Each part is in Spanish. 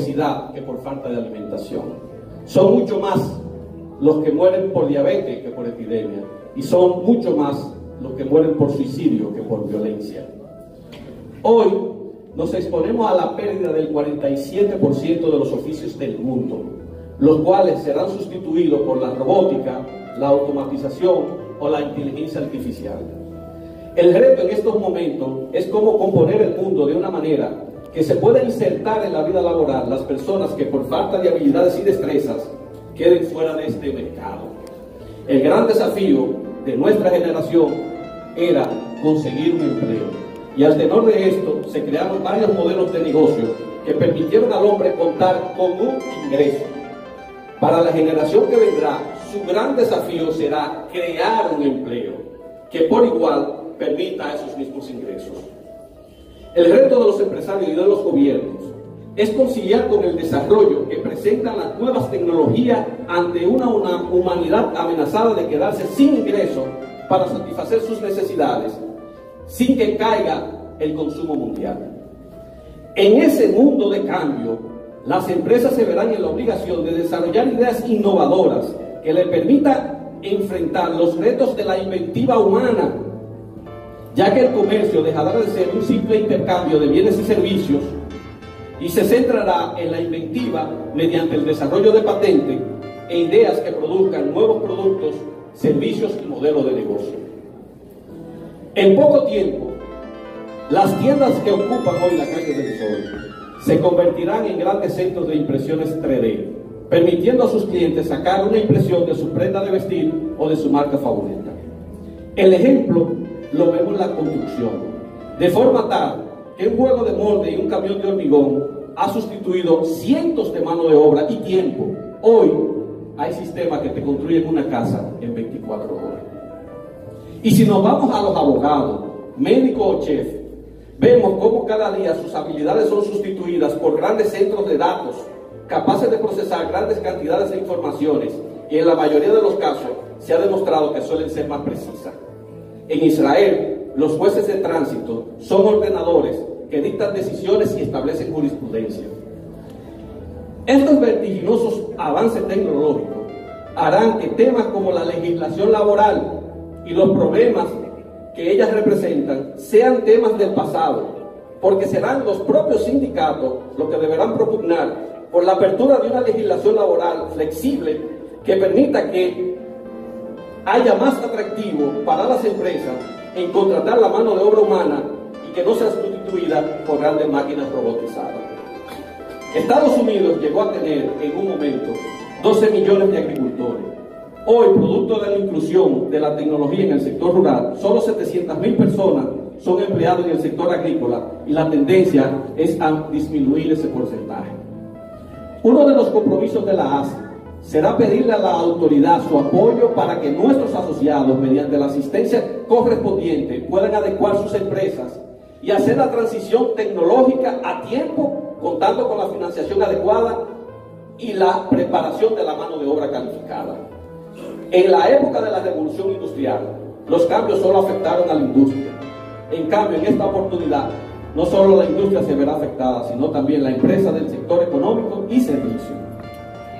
obesidad que por falta de alimentación. Son mucho más los que mueren por diabetes que por epidemia. Y son mucho más los que mueren por suicidio que por violencia. Hoy nos exponemos a la pérdida del 47% de los oficios del mundo, los cuales serán sustituidos por la robótica, la automatización o la inteligencia artificial. El reto en estos momentos es cómo componer el mundo de una manera que se pueda insertar en la vida laboral las personas que por falta de habilidades y destrezas queden fuera de este mercado. El gran desafío de nuestra generación era conseguir un empleo. Y al tenor de esto se crearon varios modelos de negocio que permitieron al hombre contar con un ingreso. Para la generación que vendrá, su gran desafío será crear un empleo que por igual permita esos mismos ingresos. El reto de los empresarios y de los gobiernos es conciliar con el desarrollo que presentan las nuevas tecnologías ante una, humanidad amenazada de quedarse sin ingresos para satisfacer sus necesidades, sin que caiga el consumo mundial. En ese mundo de cambio, las empresas se verán en la obligación de desarrollar ideas innovadoras que le permita enfrentar los retos de la inventiva humana, ya que el comercio dejará de ser un simple intercambio de bienes y servicios y se centrará en la inventiva mediante el desarrollo de patentes e ideas que produzcan nuevos productos, servicios y modelos de negocio. En poco tiempo, las tiendas que ocupan hoy la calle del Sol se convertirán en grandes centros de impresiones 3D permitiendo a sus clientes sacar una impresión de su prenda de vestir o de su marca favorita. El ejemplo lo vemos en la construcción, de forma tal que un juego de molde y un camión de hormigón ha sustituido cientos de mano de obra y tiempo. Hoy hay sistemas que te construyen una casa en 24 horas. Y si nos vamos a los abogados, médicos o chefs, vemos cómo cada día sus habilidades son sustituidas por grandes centros de datos capaces de procesar grandes cantidades de informaciones y en la mayoría de los casos se ha demostrado que suelen ser más precisas. En Israel, los jueces de tránsito son ordenadores que dictan decisiones y establecen jurisprudencia. Estos vertiginosos avances tecnológicos harán que temas como la legislación laboral y los problemas que ellas representan sean temas del pasado, porque serán los propios sindicatos los que deberán propugnar por la apertura de una legislación laboral flexible que permita que haya más atractivo para las empresas en contratar la mano de obra humana y que no sea sustituida por grandes máquinas robotizadas. Estados Unidos llegó a tener en un momento 12 millones de agricultores. Hoy, producto de la inclusión de la tecnología en el sector rural, solo 700 mil personas son empleados en el sector agrícola y la tendencia es a disminuir ese porcentaje. Uno de los compromisos de la ASE será pedirle a la autoridad su apoyo para que nuestros asociados, mediante la asistencia correspondiente, puedan adecuar sus empresas y hacer la transición tecnológica a tiempo, contando con la financiación adecuada y la preparación de la mano de obra calificada. En la época de la revolución industrial, los cambios solo afectaron a la industria. En cambio, en esta oportunidad, no solo la industria se verá afectada, sino también la empresa del sector económico.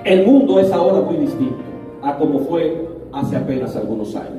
El mundo es ahora muy distinto a como fue hace apenas algunos años.